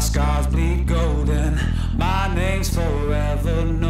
my scars bleed golden. My name's forever known.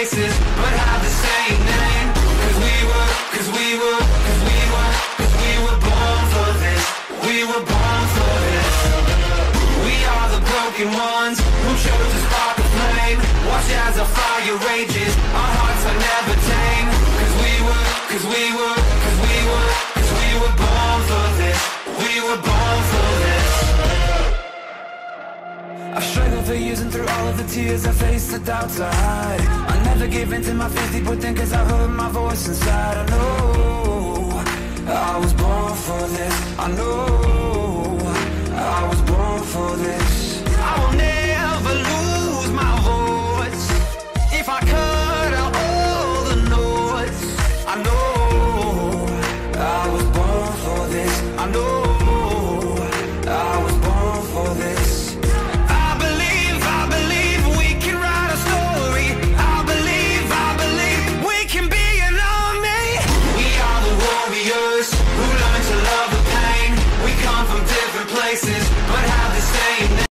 places, but have the same name. Cause we were, cause we were, cause we were, cause we were born for this. We were born for this. We are the broken ones who chose to spark a flame. Watch as our fire rages, our hearts are never tame. Cause we were, cause we were, cause we were, through all of the tears I faced the doubts I hide. I never give in to my fears deep within cause I heard my voice inside. I know I was born for this. I know